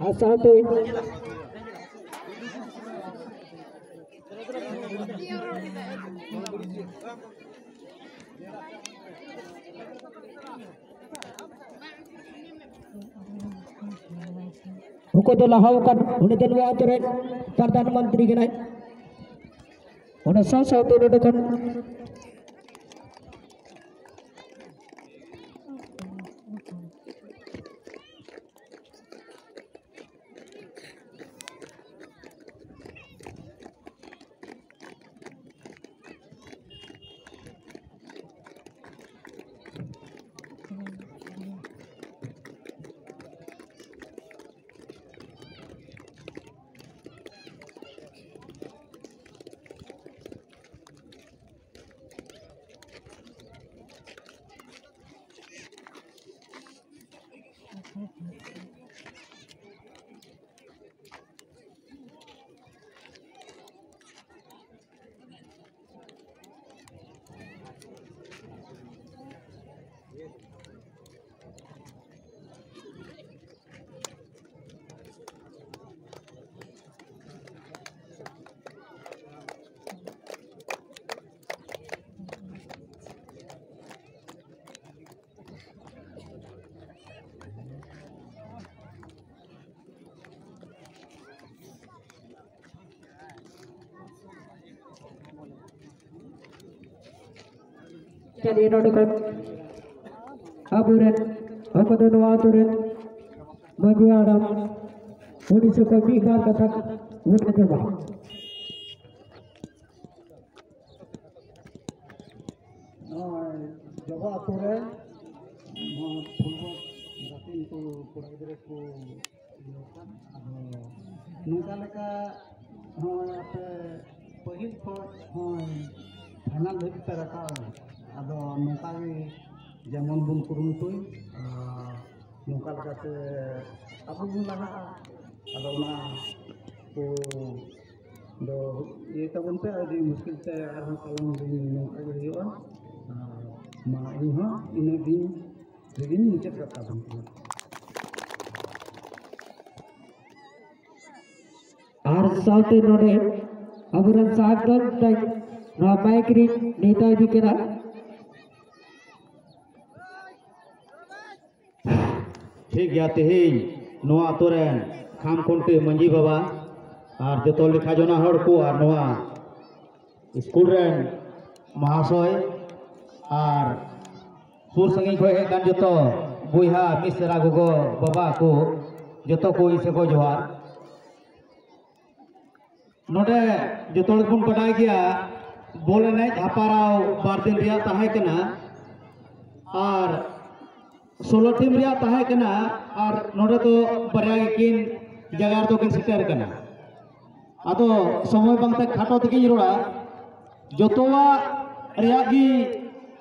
asante ಹುಕದಲ್ಲ ಹಾವುಕಟ್ ಹುಣದಲ್ ವಾತುರೆ ಪ್ರಧಾನಮಂತ್ರಿಗಿನ ಹುಣಸ south ನಡುಕೊಂಡು Mm-hmm. चलिए nautical अबुरन अमदनवातुरन मंजुआडम उन्नीस सौ कमी का कथक उन्नतवा जगह तोरे नौका लेका फाइनल धरी ada mentari zaman belum turun tuh apa pun ada na ku do ya tak pun saya ada saya arah kalau mungkin muka jadi apa ma ini bin jadi ini mungkin kata bangku arsal tenore Aburan sahabat dan ramai dikira. ठीक या तेज खाम कुंटे मंजी बाबा और जो लेखा जोना हड़ को school महाशय और सुर संगी खोए जो बुहा मिसरा गोगो बाबा को जो को इसे को जोहार नोडे जो बन गया बोल एनज हापाराव बार दिन और सोलो टीम और नोड़े तो बारे किन जगह तो किन सेटर अदो समय बांगते खाटो तक रोड़ा जोतवा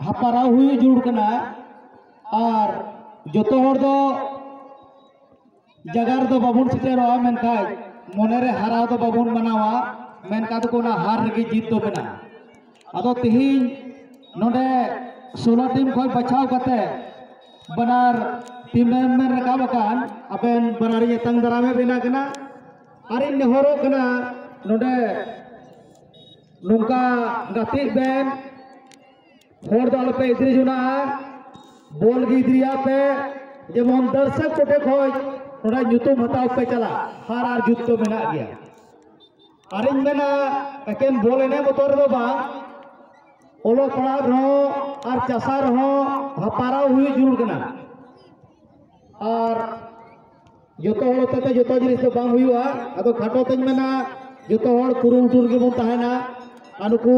हापारा हुई ज़रूर और जोतो दो जगार दो बाबून सेटर मनखा मनरे हारा दो बाबून मनावा मनखा तो हार रगे जीत तो दो अदो तो तेहन नोड़े सोलो टीम खन बचाव करते benar tim member rekabakan apa yang berari nyetang darame bina kena hari ini horo kena node nungka gatik ben hor dal pe idri juna bol gi idri ape jemon darsak kote khoj node nyutum hataw pe chala har ar jutto mena gaya hari ini bena eken bol ene motor do bang ᱚᱞᱚᱜ ᱯᱟᱲᱦᱟᱜ ᱨᱮᱦᱚᱸ ᱟᱨ ᱪᱟᱥᱟ ᱨᱮᱦᱚᱸ ᱦᱟᱯᱟᱨᱟᱣ ᱦᱩᱭ ᱡᱩᱲ ᱠᱟᱱᱟ ᱟᱨ ᱡᱚᱛᱚ ᱦᱚᱲ ᱦᱚᱛᱮ ᱛᱮ ᱡᱚᱛᱚ ᱡᱤᱱᱤᱥ ᱫᱚ ᱵᱟᱝ ᱦᱩᱭᱩᱜᱼᱟ ᱟᱫᱚ ᱠᱷᱟᱴᱚ ᱛᱮᱧ ᱢᱮᱱᱟ ᱡᱚᱛᱚ ᱦᱚᱲ ᱠᱩᱨᱩᱢᱩᱴᱩ ᱨᱮᱜᱮ ᱵᱚᱱ ᱛᱟᱦᱮᱱᱟ ᱟᱨ ᱱᱩᱠᱩ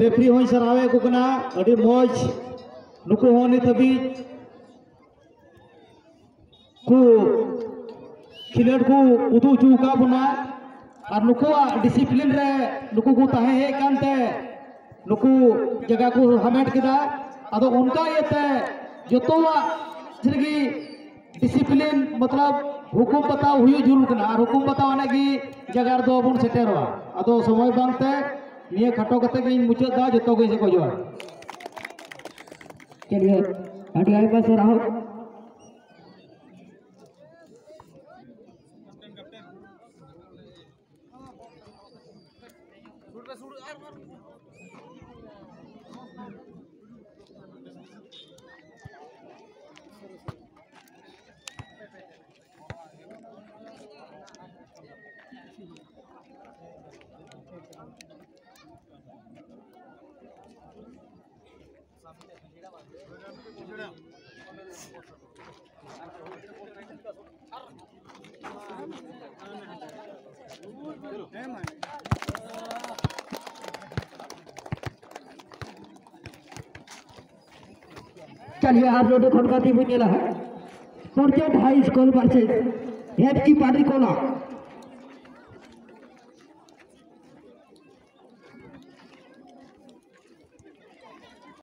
ᱨᱮᱯᱷᱨᱤ ᱦᱚᱸᱧ ᱥᱟᱨᱦᱟᱣᱮᱫ ᱠᱚ ᱠᱟᱱᱟ ᱟᱹᱰᱤ ᱢᱚᱡᱽ ᱱᱩᱠᱩ ᱦᱚᱸ ᱱᱤᱛ ᱦᱟᱹᱵᱤᱡ ᱠᱚ ᱠᱷᱮᱞᱳᱰ ᱠᱚ ᱩᱫᱩᱜ ᱦᱚᱪᱚ ᱟᱠᱟᱫ ᱵᱚᱱᱟ ᱟᱨ ᱱᱩᱠᱩᱣᱟᱜ ᱰᱤᱥᱤᱯᱞᱤᱱ ᱨᱮ ᱱᱩᱠᱩ ᱠᱚ ᱛᱟᱦᱮᱸ ᱦᱮᱡ नुकु जगह को हमेट किया अब उनका ये तय जो तो जिनकी डिसिप्लिन मतलब हुकुम पता हुई ज़रूर करना और हुकुम पता ना कि जगह दो बन सेटेर अब समय बांगते निये खटो करते कि मुझे दा जतो कोई से कोजो चलिए आडी आई पास राहुल कैप्टन चलिए आप लोग खड़काती बुझेला है। हाई स्कूल वर्सेस एफ़ की पार्टी कोला